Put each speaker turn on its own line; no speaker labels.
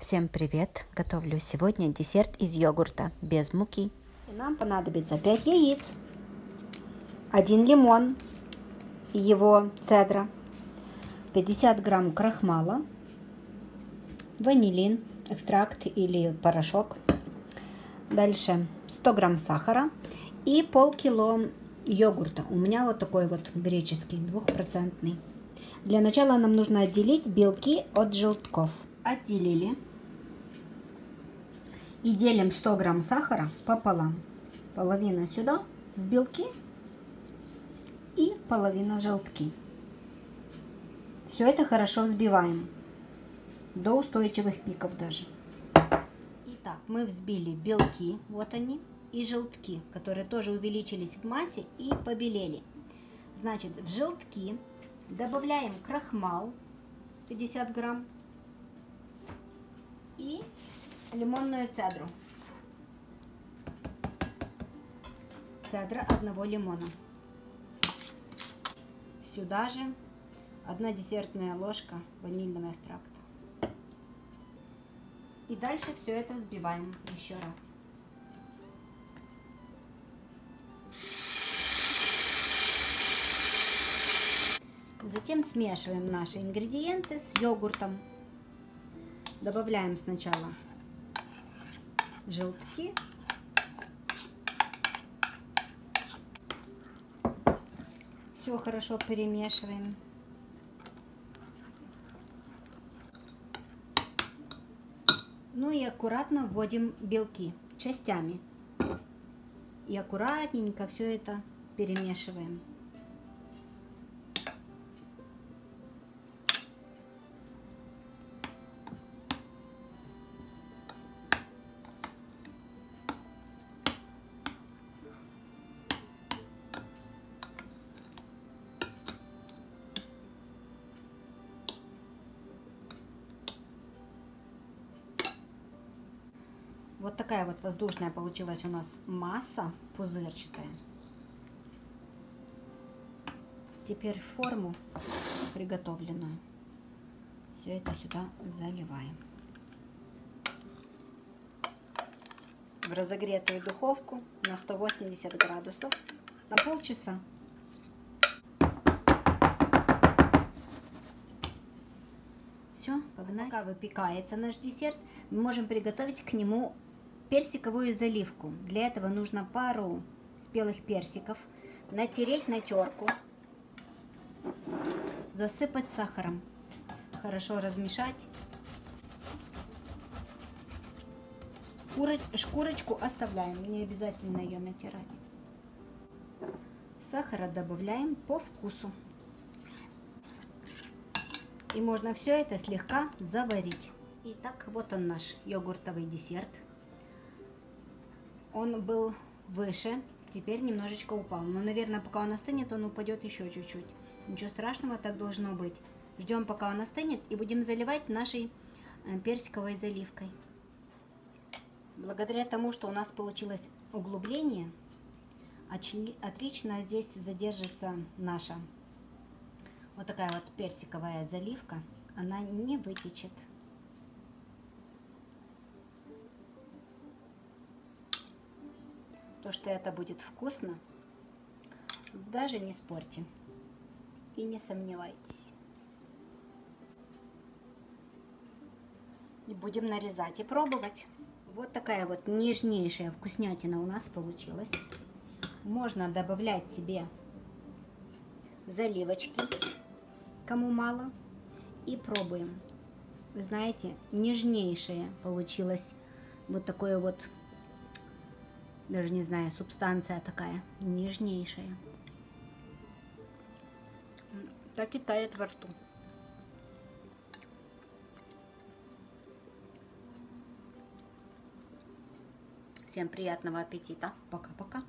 Всем привет! Готовлю сегодня десерт из йогурта без муки.
И нам понадобится 5 яиц, 1 лимон и его цедра, 50 грамм крахмала, ванилин, экстракт или порошок, дальше 100 грамм сахара и полкило йогурта. У меня вот такой вот греческий, двухпроцентный. Для начала нам нужно отделить белки от желтков. Отделили. И делим 100 грамм сахара пополам. Половина сюда в белки и половина желтки. Все это хорошо взбиваем до устойчивых пиков даже. Итак, мы взбили белки, вот они, и желтки, которые тоже увеличились в массе и побелели. Значит, в желтки добавляем крахмал 50 грамм лимонную цедру. Цедра одного лимона. Сюда же одна десертная ложка ванильного экстракта. И дальше все это взбиваем еще раз. Затем смешиваем наши ингредиенты с йогуртом. Добавляем сначала желтки. Все хорошо перемешиваем. Ну и аккуратно вводим белки частями. И аккуратненько все это перемешиваем. Вот такая вот воздушная получилась у нас масса пузырчатая. Теперь форму приготовленную все это сюда заливаем. В разогретую духовку на 180 градусов на полчаса. Все, погнали. Пока выпекается наш десерт, мы можем приготовить к нему персиковую заливку. Для этого нужно пару спелых персиков натереть на терку, засыпать сахаром, хорошо размешать. Шкурочку оставляем, не обязательно ее натирать. Сахара добавляем по вкусу. И можно все это слегка заварить. Итак, вот он наш йогуртовый десерт. Он был выше, теперь немножечко упал. Но, наверное, пока он остынет, он упадет еще чуть-чуть. Ничего страшного, так должно быть. Ждем, пока он остынет, и будем заливать нашей э, персиковой заливкой. Благодаря тому, что у нас получилось углубление, отлично здесь задержится наша вот такая вот персиковая заливка. Она не вытечет. То, что это будет вкусно, даже не спорьте. И не сомневайтесь. И будем нарезать и пробовать. Вот такая вот нежнейшая вкуснятина у нас получилась. Можно добавлять себе заливочки, кому мало. И пробуем. Вы знаете, нежнейшая получилась вот такое вот даже не знаю, субстанция такая нежнейшая. Так и тает во рту. Всем приятного аппетита. Пока-пока.